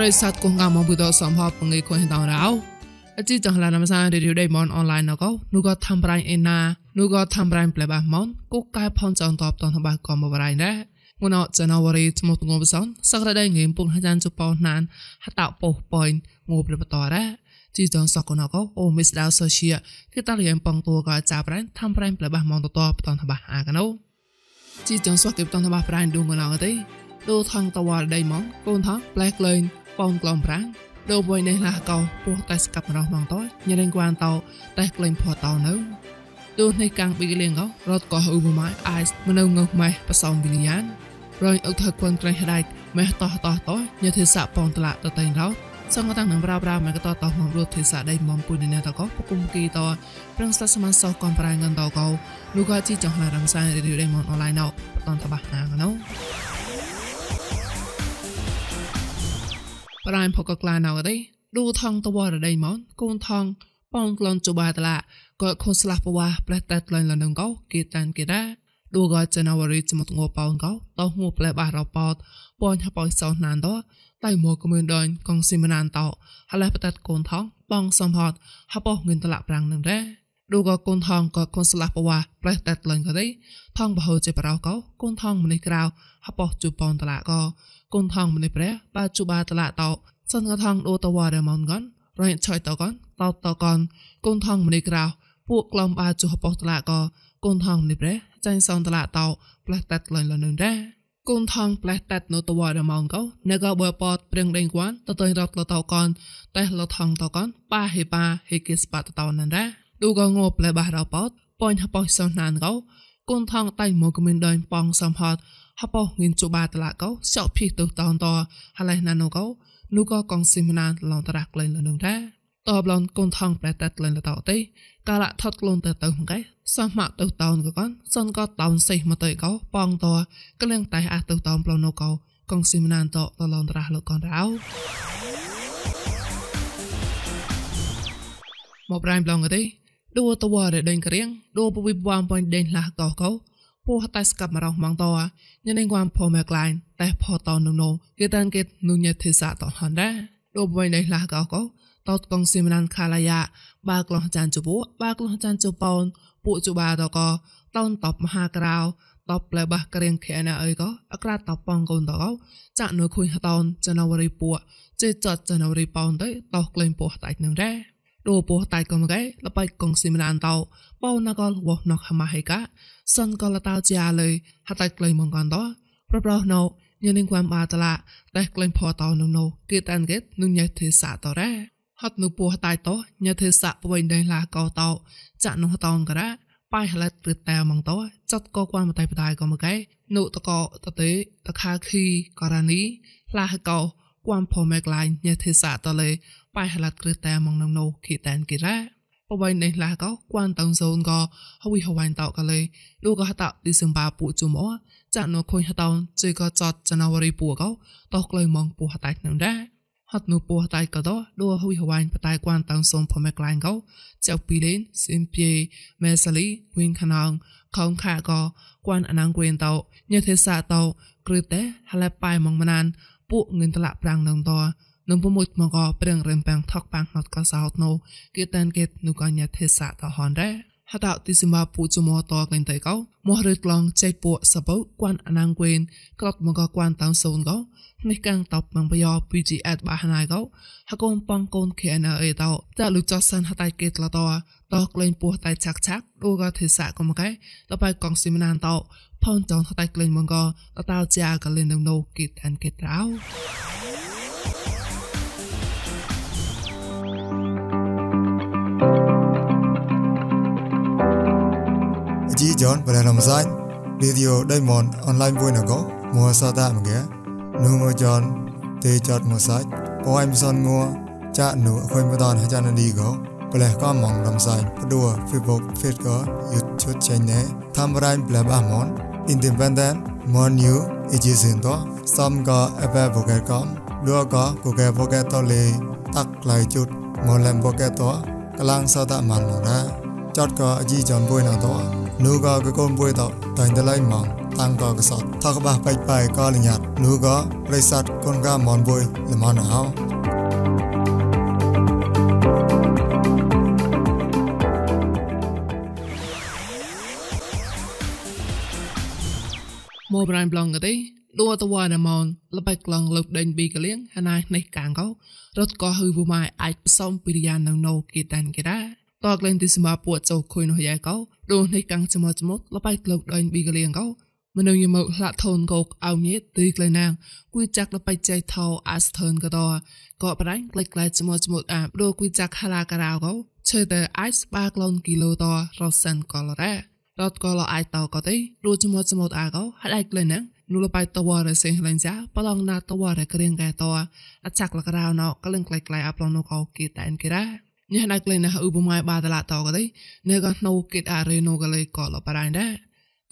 ប្រិស័តគងងមកបុតសំហបងេខុនតរោអជីចងឡានមសារីរីដេមនអនឡាញណកោនូក៏ធ្វើប្រៃអេណានូក៏ធ្វើប្រៃប្លេបាមនគូកែផនចងតបតនបាក៏មកប្រៃណែងួនអចណវរីស្មោះងបសនសក្រដៃងេមពុងហាចានជប៉ុណានហតពោប៉យងូប្របតរ៉ាជីចងសកណកោអូមីស្ដៅសូសៀគឺតាលៀងបងតួក៏ចាប់ប្រៃធ្វើប្រៃប្លេបាមនតតបតនបាអាកណូជីចងសកគេបតនបាប្រៃឌូងណៅទេដូថងតវ៉ាដៃម៉ងកូនថងប្លែកលេង បងក្លំប្រាំងដូបយនេះឡាកោពោះតែស្កាប់រស់ម៉ងតោញរេងគួនតោតែក្លែងផតោនៅទូនេះកាំងពីលៀងកោរត់កោអ៊ូបម៉ៃអៃស្មនុងងម៉ៃបសងវិលយ៉ានរយអុកថើគួនក្រៃហដៃម៉េះតោះតោះតោញទេសៈបងតឡាតតៃរោសង្កតាំងនឹងប្រាប្រាមកតតោះមករត់ទេសៈដៃមុំពុយនេះតកោពគុំគីតប្រឹងស្តសមសោកំប្រាងងតកោលោកក៏ជីចង់ឡារំសាយរីដៃមុំអនឡាញណោតនតបះណាងណោ ប្រៃផកក្លាណៅទេឌូថងតវរដៃម៉នកូនថងប៉ងក្លនជបាតឡាក៏ខុសស្លាប់បវ៉ាប្រេតតែក្លែងលនងកោគេតានគេដាឌូក៏ចណវរីចមតងប៉ោងកោតោងូផ្លែបារប៉ោតប៉នហបអសោណានតតៃមកគមឿនដនកងស៊ីមណានតោហឡះបតតកូនថងបងសំហតហបងឿនតឡាប្រាំងនឹងដែរ ឌូក៏កូនថងក៏ខុសស្លាប់បវ៉ាប្រេតតែក្លែងក៏ទេថងបហូចេប្រោកោកូនថងម្នេះក្រៅហបជូប៉នតឡាក៏កូនថងម្នេះព្រះបាជូបាតឡាតោសិនកថងដូតវ៉ារមនកនរយឆយតកនតតកនកូនថងម្នេះក្រៅពួកក្លំបាជុហបតឡាកកូនថងម្នេះព្រះចាញ់សងតឡាតោផ្លេះតាត់លនលនដែរកូនថងផ្លេះតាត់នៅតវ៉ារមនកោណកបើពតព្រៀងដេងគួនតតរត់លតកនតែលថងតកនបាហេបាហេគិស្បាតតន ដែរឌូកងបលេបារពតប៉នហបោសណានកោកូនថងតៃមកគមិនដេញប៉ងសំហតហបោងិនជបាតឡាកោសោភីទៅតនតហឡៃណានូកោនោះក៏កងស៊ីមណានឡងតរះក្លែងលនឹងដែរតបឡងកូនថងប្រែតែក្លែងលតោទេកាលថត់ក្លូនទៅទៅមកឯសោះមកទៅតោនក៏កនសនក៏តោនសេះមកទៅកោប៉ងតក្លៀងតែអាទៅតោនប្លណូកោកងស៊ីមណានតតឡងតរះលោកកនរោមកប្រៃប្លងទេ ឌូតវ៉ារដេញក្រៀងឌូពវិបវ៉ាំប៉ុនដេញលះកោកោពោះតែស្កាប់មករងម៉ងតញ៉ែងគួមផមែក្លាញ់តែផតននូគេតានគេនុញទេសាតហនដែរដូបវៃណៃឡាកោកោតតកងស៊ីមណានខាឡាយ៉ាបាក្លោះចានជបុបាក្លោះចានជប៉ោនពួកជបាតកោតនតបមហាក្រៅតបផ្លែបះក្រៀងខែណាអីក៏អក្រាតតបបងកូនតកោចាក់នៅខុញហតនចណវរីពួកចេចតចណវរីប៉ោនទៅតោក្លែងពោះតាច់នឹងដែរ ដូពោះតាច់កុំកែលបៃកងស៊ីមណានតោបោណកលវណកហមហេកាសិនកលតោជាលើហតៃក្លែងមងកនតប្រប្រោណោញនឹងគួមបាតឡាតែក្លែងផតោនោះនោះគេតានគេនឹងញ៉ៃទេសាតរ៉ាហត់នោះពោះតៃតោញ៉ៃទេសាបវិញដេឡាកោតោចាក់នោះតោនការ៉ាប៉ៃហឡិតព្រឹតតែមងតោចាត់កគួនបតៃបតៃក៏មកែនុតកតទេតខាខីករណីឡាហកោគួមផមេក្លាញ់ញ៉ៃទេសាតលេប៉ៃហឡិតព្រឹតតែមងនោះនោះគេតានគេរ៉ាបបៃនេះឡាកោគួនតងសូនក៏ហវីហវ៉ៃតោកលេឌូក៏ហតឌីសឹមបាពូជុំអចាក់នោះខុញហតោជិក៏ចតចណវរីពូកោតោក្លៃម៉ងពូហតៃនឹងដែរហត់នោះពូហតៃក៏ដោឌូហវីហវ៉ៃបតៃគួនតងសូនផមេក្លាញ់កោចៅពីលេនស៊ីមពីមេសាលីវិញខណងខំខាក៏គួនអណាងគួនតោញ៉េទេសាតោគ្រឹតែហឡែប៉ៃម៉ងមណានពួកងិនតឡាប្រាំងនឹងតោ នឹងពុមួយមកប្រឹងរឹមបាំងថកបាំងហត់ក៏សោតណូគេតានគេនុកញ្ញាទេសៈតហនដែរហតតិសិមាពូជមតកលេងតៃកោមោះរឹកឡងចៃពួកសបោគួនអណាងគួនក្របមកគួនតោសូនកោនេះកាំងតបមងបយោ PGS បាហណៃកោហកូនប៉ងកូន KNA តោតែលុចសានហតៃគេតលតោតោក្លែងពោះតៃឆាក់ឆាក់ឌូក៏ទេសៈកុំកែតបៃកងស៊ីមណានតោផនចងហតៃក្លែងមងកតតោជាកលេននឹងណូគិតអានគេត្រោ ji jon pada làm sai video đây mon online vui nào có mua sao ta mà ghé. Nu mua jon te chot mua sai po ai son ngua cha nu khoi mua don hai cha nó đi go pada có mong làm sai padua facebook fit go youtube channel tham rai bla ba mon independent, mon new ejisin to som go epa vocal com. Đưa có của kẻ vô kẻ to lì tắc lại chút một làm vô kẻ to các lang sao ta mặn ra. Chọn có gì chọn vui nào to មកណាចតក៏អជីចំបុយណតនូក៏កកូនបុយតតែងតឡៃម៉ងតាំងក៏កសតថកបះបៃបៃក៏លញាត់នោះក៏ប្រិស័តកូនកាមនបុយលមនអោមកប្រៃប្លងក៏ទេដួតវ៉ាណាមនលបៃក្លងលឹកដេញប៊ីកលៀងហណៃនេះកាងកោរត់ក៏ហឺវម៉ៃអាចផ្សំពីរិយានៅណូគេតានគេដែរ តក្លែងទីសមាពួតចោខុយនោះយ៉ែកោដូនេះកាំងចមចមលបៃក្លោកដេញប៊ីកលៀងកោមនុស្សយមកឡាថូនកោកអោញេទីក្លែណាងគួយចាក់លបៃចៃថោអាស្ថើនក៏តក៏ប្រៃក្លែកក្លែចមចមអាដូគួយចាក់ហាឡាការោកោឈើតែអាយស្បាក្លូនគីឡូតរ៉សាន់កលរ៉ារត់ក៏លអាយតក៏ទេរូចម ចមអាកោហាត់ឯក្លែណាងនូលបៃតវ៉ារសេះលេងចាបឡងណាតវ៉ារក្រៀងកែតអចាក់លករោណោក្លឹងក្លែកក្លែអាប់ឡូនកោគីតែនគីរ៉ាញ៉ាដាក់លេណាឧបមាបាតឡាតកទេនេកណូគិតអារេណូកលេកលបរៃដែរ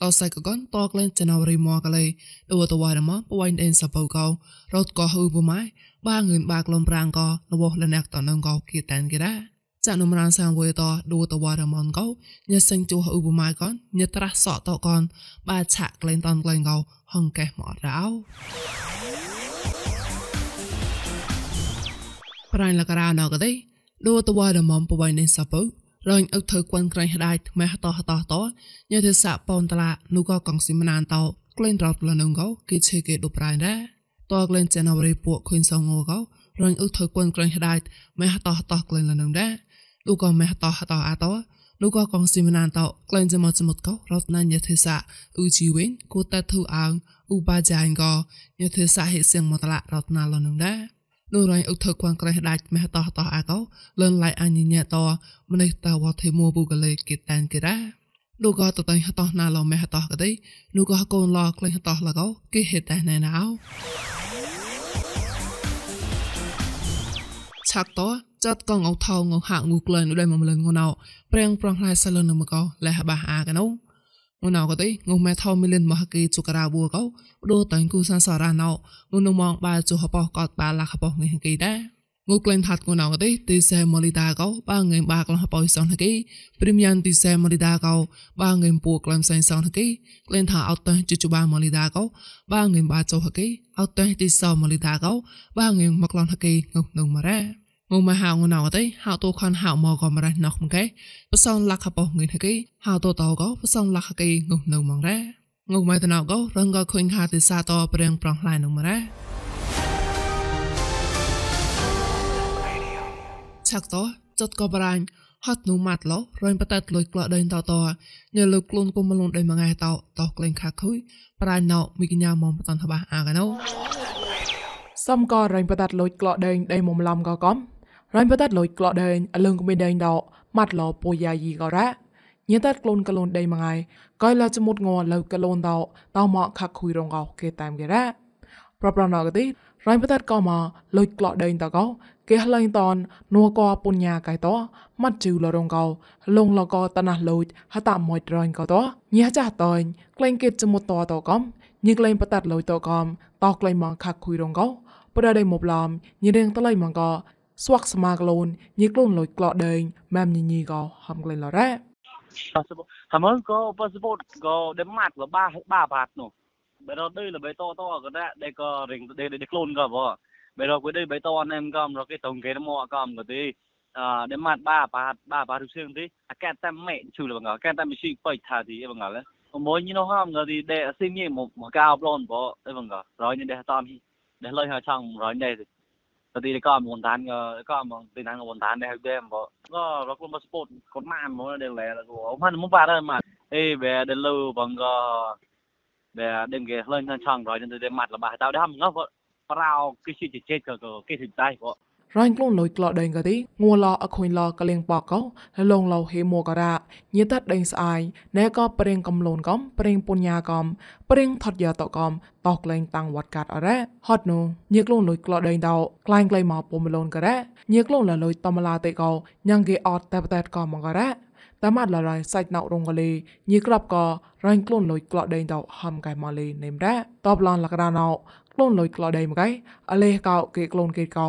កោសៃកកនតកលេចណវរីមកកលេដូតវ៉ារមកពួយអេនសបោកោរត់កោឧបមាបាងឿនបាក្លំប្រាងកោរបស់លណាក់តនងកោគិតានគេដែរចាក់នំរានសាងវេតដូតវ៉ារមនកោញ៉ាសេងជួឧបមាកនញ៉ាត្រាស់សតកនបាឆាក់ក្លែងតនក្លែងកោហងកេះមករោប្រៃលករោណកទេ ដូតវ៉ាដមំបបៃនេសាពៅរញអុកធ្វើគួនក្រៃហដៃថ្មេតោះតោះតោញ៉េទេសៈប៉នតឡានូក៏កងស៊ីមណានតោក្លែងរត់លនងកោគេឆេគេដូប្រៃដែរតោក្លែងចេណវរីពួកខុញសងងកោរញអុកធ្វើគួនក្រៃហដៃមេតោះតោះក្លែងលនងដែរនូក៏មេតោះតោអាតោនូក៏កងស៊ីមណានតោក្លែងចមចមុតកោរត់ណាញ៉េទេសៈអ៊ូជីវិញគូតតធូអងឧបាចាញ់កោញ៉េទេសៈហេសៀងមតឡារត់ណាលនងដែរ នោះរយអុកធ្វើគួនក្រេះដាច់មេតោះតោះអាកោលឿនឡៃអញញ៉ែតម្នេះតាវ៉ាថេមួបុកលេគេតានគេរ៉ានោះក៏តតៃហតោះណាឡមេហតោះក៏ទេនោះក៏កូនឡក្លែងហតោះឡកោគេហេតតែណែណៅឆាក់តោចាត់កងអោថោងហាក់ងូក្លែងនោះដែរមកម្លឹងងណៅព្រៀងប្រងឡៃសលនមកោលះបាអាកណូ ងណៅក៏ទេងុំម៉ែថោមីលិនមហកេជុការ៉ាប៊ូកោដូតាញ់គូសានសារ៉ាណៅងុនមងបាជុហបោកតបាឡាខបោងេហកេដែរងូក្លែងថាត់ងណៅក៏ទេទីសែម៉ូលីតាកោបាងេបាក្លហបោសនហកេព្រីមយ៉ាងទីសែម៉ូលីតាកោបាងេពូក្លែមសៃសនហកេក្លែងថាអត់តជជបាម៉ូលីតាកោបាងេបាចុហកេអត់តទីសោម៉ូលីតាកោបាងេមកក្លនហកេងុងងម៉រ៉ា ងុំមកហៅងណៅទេហៅតូខនហៅមកក៏មរះណោះមកេបសងលក្ខបោងិនហកេហៅតូតោក៏បសងលក្ខកេងុំនៅមករ៉ាងុំមកតណៅក៏រងក៏ឃើញថាទិសាតព្រៀងប្រងឡៃនឹងមរ៉ាឆាក់តចត់ក៏ប្រាញ់ហត់នោះម៉ាត់ឡោរញបតតលុយក្លោដេញតតញើលើក្លូនគុំមលូនដេញមួយថ្ងៃតតក្លែងខាខុយប្រាញ់ណៅមីកញ្ញាមកបតនតបាអាកណៅសំក៏រញបតតលុយក្លោដេញដេញមុំឡំក៏កំ រញបតាត់លុយក្លោដេងអលឹងគមីដេងដកម៉ាត់ឡោពូយ៉ាយីក៏រ៉ាញ៉ាតាត់ក្លូនកលូនដេងមួយថ្ងៃក៏ឡាចមុតងលើកលូនដកតោមកខាក់ខុយរងកោគេតាមគេរ៉ាប្រប្រណកទីរញបតាត់ក៏មកលុយក្លោដេងតកោគេឡែងតននួក៏ពុញ្ញាកៃតម៉ាត់ជឺលរងកោលងលកតណះលូចហតាមួយត្រញក៏តញ៉ាចាស់តញក្លែងគេចមុតតតកំញីក្លែងបតាត់លុយតកំតក្លែងមកខាក់ខុយរងកោប្រដេមកឡំញីរៀងតឡៃមកក ស្វាក់ស្មាក្លូនញីក្លូនលុយក្លោដេងម៉ាំញីញីក៏ហំក្លែងឡរ៉ាហាមើក៏ប៉ាសពតក៏ដេម៉ាត់ក៏បាបាបាត់នោះបែរដូចលបែតតក៏ដែរដេក៏រិងដេដេក្លូនក៏បើបែរក៏ដេបែតអន em កំរកគេតងគេមកកំក៏ទេអឺដេម៉ាត់បាបាបាបារុសៀងទេអាកាតាមម៉េជូលបងអាកាតាមមីបៃថាទីបងឡាមួយញីនោះហំក៏ទីដេអស៊ីញីមកមកកោប្លនបើអីបងក៏រយនេះដេតាមដេលើហើយឆងរយនេះ Ketika montahan ka mo tinan montahan de dem bo. Ko rakun ba sport kon man mo de le ko. Man mo ba ra ma. Ê bé đến lâu bằng gò bé đêm ghé lên ngang chong rồi nên tôi mặt là bà tao đã hầm ngốc vợ. Prao cái chuyện chết cờ cờ cái thịt tay vợ. រ៉ាញ់ក្លូនលុយក្លោដេងក៏ទីងួឡអខុញឡកលៀងបកោលងឡោហេមួការ៉ាញិតដេងស្អាយណែក៏ប្រេងកំលូនកំប្រេងពុញ្ញាកំប្រេងថត់យ៉ាតកំតោក្លែងតាំងវត្តកាត់អរ៉ាហត់នោះញិក្លូនលុយក្លោដេងតោក្លែងក្លែងមកពុំលូនការ៉ាញិក្លូនលលុយតំឡាតេកោញ៉ាងគេអត់តែបតែក៏មកការ៉ាតាមត់លរៃសាច់ណៅរងកលេញីក្របក៏រញក្លូនលុយក្លោដេងតោហំកែម៉ាលេនេមរ៉ាតបឡនលក្រាណៅក្លូនលុយក្លោដេងមកឯអលេកោគេក្លូនគេកោ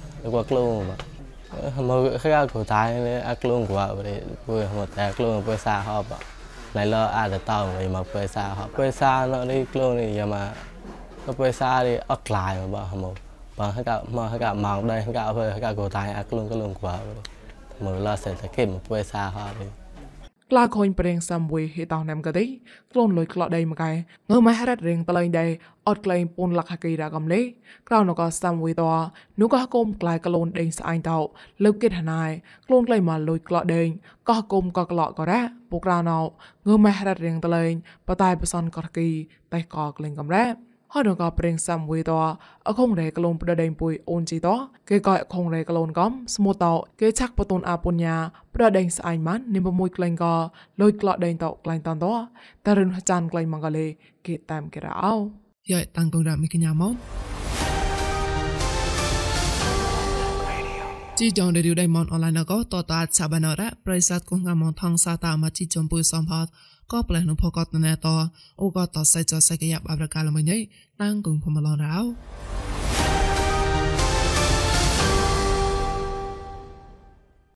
ua klon passport ka la ua tatane a ko tai ma na cha ko tai la đưa de to de plai mo na ma lu ma klin pa ma la ơ ha klin klon passport de ni te na ma ha đưa de ma ma ha hai mua bu de à ai chờ đi quá bu de klin klin chao ạ qua klon mà mà cái cổ tai này a klon quá de bu một ta klon bu sa hop ạ ឡៃឡអាតតោវិញមកពេលសាហពេលសាណនេះខ្លួននេះយ៉ាមកពេលសានេះអត់ខ្លាយមកមកបើហកមកហកមកដែរហកពេលហកកោតៃអាខ្លួនក៏លងក្បាលមើលឡាសេតគេមកពេលសាហនេះ ក្លាខូនប្រេងសំវីហេតោណាំកទេក្លូនលុយក្លោដៃមកែងើមហរ៉ាត់រៀងតលែងដែរអត់ក្លែងពូនលក្ខកីរកំលេក្រៅនក៏សំវីតនោះក៏គុំក្លាយក្លូនដេងស្អាញតោលើកគិតហណៃក្លូនក្លែងមកលុយក្លោដេងក៏គុំក៏ក្លោក៏រ៉ាពុក្រៅណោងើមហរ៉ាត់រៀងតលែងបតៃបសនក៏គីតែក៏ក្លែងកំរ៉ា ហើយនឹងក៏ប្រេងសំវីតអខងរែក្លូនប្រដេងពុយអូនជីតគេក៏អខងរែក្លូនកំស្មូតោគេឆាក់បតូនអាពុញ្ញាប្រដេងស្អៃម៉ាន់និមមួយក្លែងក៏លុយក្លោដេងតក្លែងតនតតែរិនចានក្លែងម៉ងកលេគេតាមគេរ៉ោយ៉ៃតាំងកងរ៉ាមីកញ្ញាមកជីចងរេឌីយដៃមនអនឡាញក៏តតាសាបានរ៉ាប្រិស័តគងងមថងសាតាមកជីចំពុយសំផត ក៏ផ្លែនឹងផកតណែតអូក៏តសៃចសៃកយ៉ាប់អបរកាលមួយនេះតាំងគងផមឡនរោ